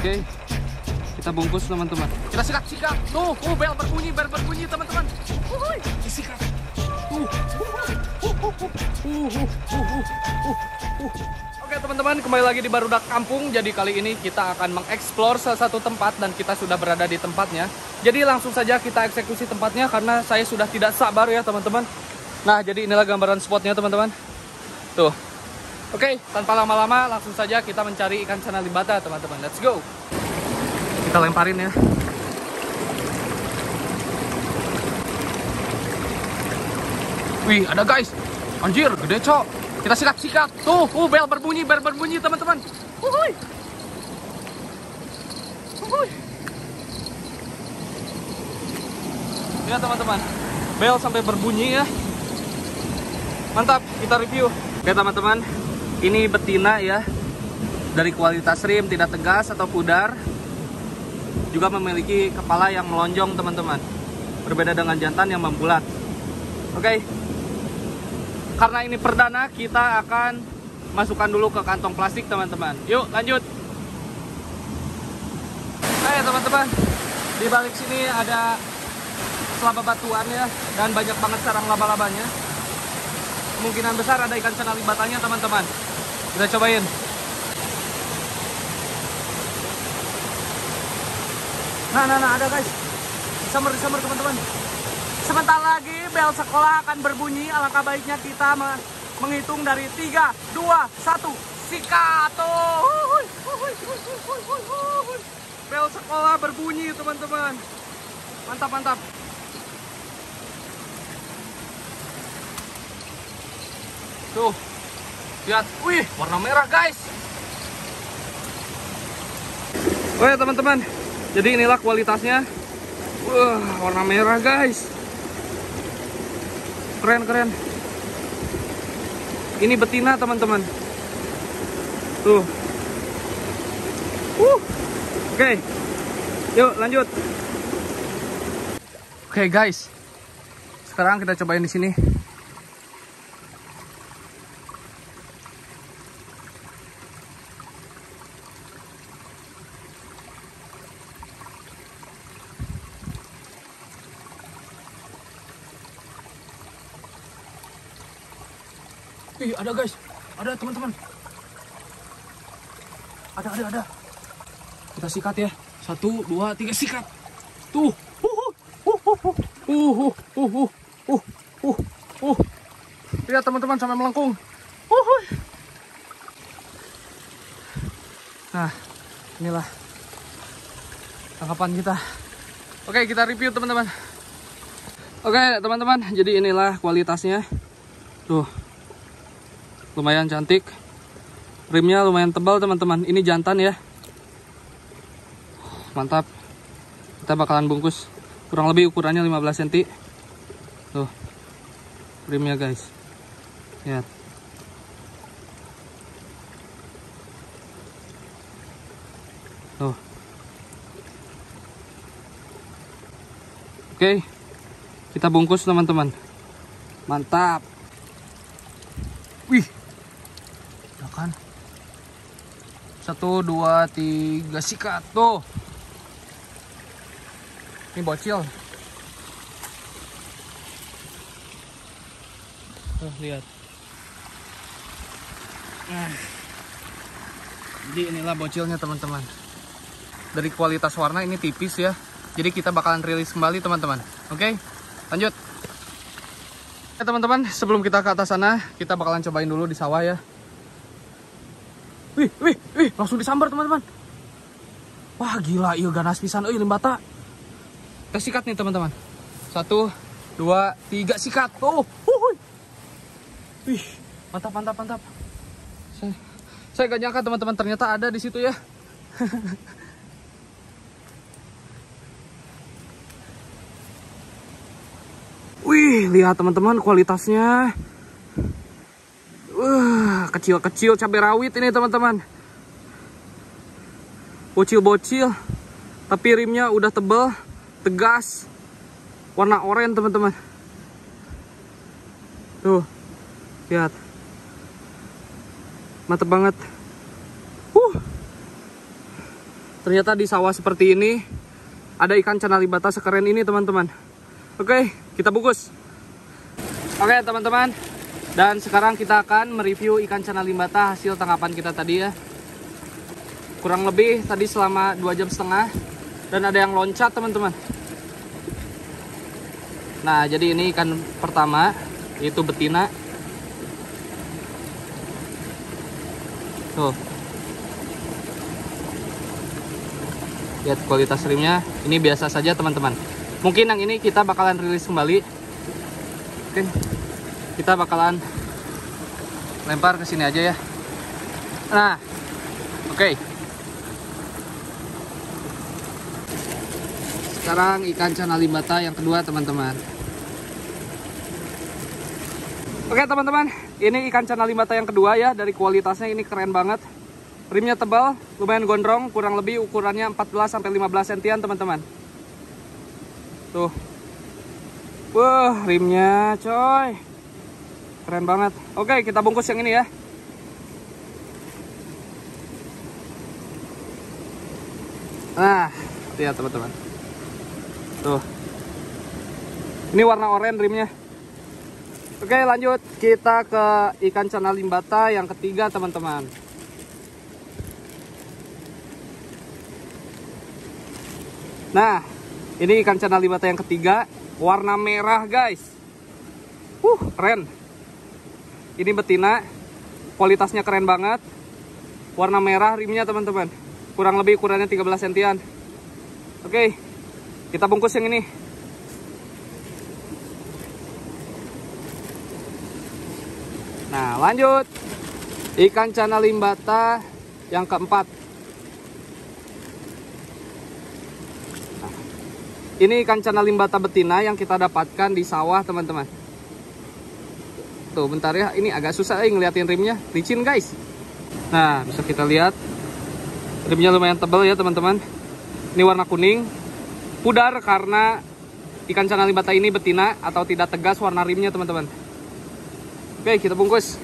Oke. Kita bungkus teman-teman. Kita sikat sikat. Tuh, uh, bel berbunyi, bel berbunyi teman-teman. Oke teman-teman, kembali lagi di Barudak Kampung. Jadi kali ini kita akan mengeksplor salah satu tempat dan kita sudah berada di tempatnya. Jadi langsung saja kita eksekusi tempatnya karena saya sudah tidak sabar ya teman-teman. Nah, jadi inilah gambaran spotnya teman-teman. Tuh. Oke, tanpa lama-lama langsung saja kita mencari ikan chana libata teman-teman. Let's go. Kita lemparin ya. Wih, ada guys. Anjir, gede cok. Kita sikat-sikat. Tuh, uh, bel berbunyi, bel berbunyi teman-teman. Uhuy. Uhuy. Ya teman-teman, bel sampai berbunyi ya. Mantap, kita review. Oke teman-teman, ini betina ya. Dari kualitas rim tidak tegas atau pudar. Juga memiliki kepala yang melonjong teman-teman. Berbeda dengan jantan yang membulat. Oke. Karena ini perdana, kita akan masukkan dulu ke kantong plastik teman-teman. Yuk, lanjut. Oke teman-teman, di balik sini ada selaba batuan ya dan banyak banget sarang laba-labanya kemungkinan besar ada ikan chana libatannya teman-teman kita cobain. Nah nah nah ada guys. Summer summer teman-teman. Sebentar lagi bel sekolah akan berbunyi alangkah baiknya kita menghitung dari 3 2 1 sikat tuh bel sekolah berbunyi teman-teman. Mantap mantap. Tuh. Lihat. Wih, warna merah, guys. Oke, teman-teman. Jadi inilah kualitasnya. Wah, warna merah, guys. Keren, keren. Ini betina, teman-teman. Tuh. Uh. Oke. Yuk, lanjut. Oke, guys. Sekarang kita cobain di sini. Ih, ada guys. Ada teman-teman. Ada, ada, ada. Kita sikat ya. Satu, dua, tiga, sikat. Tuh. Uh, uh, uh, uh, uh, uh, uh. Lihat teman-teman sampai melengkung. Nah, inilah tangkapan kita. Oke, kita review teman-teman. Oke, teman-teman. Jadi inilah kualitasnya. Tuh, lumayan cantik. Rimnya lumayan tebal teman-teman. Ini jantan ya. Mantap. Kita bakalan bungkus. Kurang lebih ukurannya 15 cm tuh. Rimnya guys. Lihat. Tuh. Oke. Kita bungkus teman-teman. Mantap. Wih kan satu dua tiga sikat tuh ini bocil. Tuh lihat. Nah jadi inilah bocilnya teman-teman. Dari kualitas warna ini tipis ya. Jadi kita bakalan rilis kembali teman-teman. Oke? Lanjut. Ya teman-teman, sebelum kita ke atas sana, kita bakalan cobain dulu di sawah ya. Wih, wih, wih, langsung disambar teman-teman. Wah gila, iya ganas pisan, eh limbata. Kita sikat nih teman-teman. Satu, dua, tiga, sikat. Oh, uh, wih, mantap, mantap, mantap. Saya, saya gak nyangka teman-teman ternyata ada di situ ya. Wih, lihat teman-teman kualitasnya. Kecil-kecil cabai rawit ini teman-teman. Bocil-bocil. Tapi rimnya udah tebal, tegas. Warna oranye teman-teman. Tuh. Lihat. Mantep banget. Uh. ternyata di sawah seperti ini ada ikan cana libata sekeren ini teman-teman. Oke, kita bungkus. Oke teman-teman, dan sekarang kita akan mereview ikan cana limbata hasil tangkapan kita tadi ya. Kurang lebih tadi selama 2 jam setengah dan ada yang loncat teman-teman. Nah, jadi ini ikan pertama itu betina. Tuh. Lihat kualitas rimnya. Ini biasa saja teman-teman. Mungkin yang ini kita bakalan rilis kembali. Oke. Kita bakalan lempar ke sini aja ya. Nah. Oke. Sekarang ikan cana limbata yang kedua teman-teman. Oke teman-teman, ini ikan cana limbata yang kedua ya. Dari kualitasnya ini keren banget. Rimnya tebal, lumayan gondrong, kurang lebih ukurannya 14 sampai 15 sentian teman-teman. Tuh. Wah, rimnya coy. Keren banget. Oke, kita bungkus yang ini ya. Nah, lihat teman-teman. Tuh. Ini warna oranye rimnya. Oke, lanjut. Kita ke ikan cana limbata yang ketiga, teman-teman. Nah, ini ikan cana limbata yang ketiga, warna merah guys. Uh, keren. Ini betina, kualitasnya keren banget. Warna merah rimnya teman-teman. Kurang lebih ukurannya 13 sentian. Oke, kita bungkus yang ini. Nah, lanjut. Ikan cana limbata yang keempat. Ini ikan cana limbata betina yang kita dapatkan di sawah teman-teman. Tuh bentar ya, ini agak susah eh ngeliatin rimnya, licin guys. Nah bisa kita lihat, rimnya lumayan tebal ya teman-teman. Ini warna kuning, pudar karena ikan cana limbata ini betina atau tidak tegas warna rimnya teman-teman. Oke kita bungkus.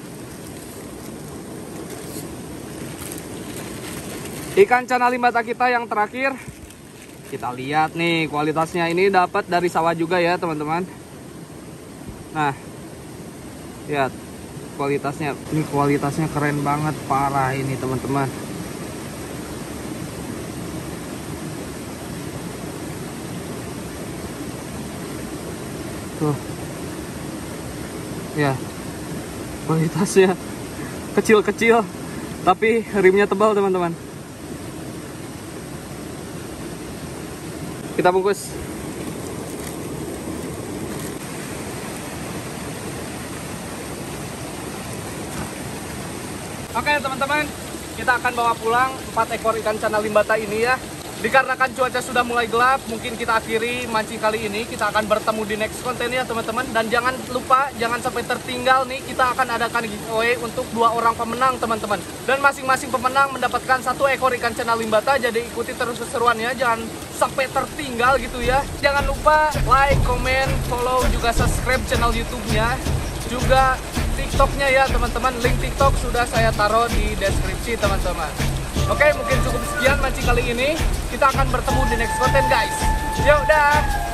Ikan cana limbata kita yang terakhir kita lihat nih kualitasnya ini dapat dari sawah juga ya teman-teman nah lihat kualitasnya ini kualitasnya keren banget parah ini teman-teman. Tuh. Ya kualitasnya kecil-kecil tapi rimnya tebal teman-teman. Kita bungkus. Oke teman-teman, kita akan bawa pulang 4 ekor ikan cana limbata ini ya. Dikarenakan cuaca sudah mulai gelap, mungkin kita akhiri mancing kali ini. Kita akan bertemu di next konten ya teman-teman. Dan jangan lupa, jangan sampai tertinggal nih, kita akan adakan giveaway untuk dua orang pemenang teman-teman. Dan masing-masing pemenang mendapatkan satu ekor ikan cana limbata. Jadi ikuti terus keseruannya, jangan sampai tertinggal gitu ya. Jangan lupa like, comment, follow, juga subscribe channel YouTube-nya. Juga TikTok-nya ya teman-teman. Link TikTok sudah saya taruh di deskripsi teman-teman. Oke, mungkin cukup sekian mancing kali ini. Kita akan bertemu di next konten guys. Yuk, dah.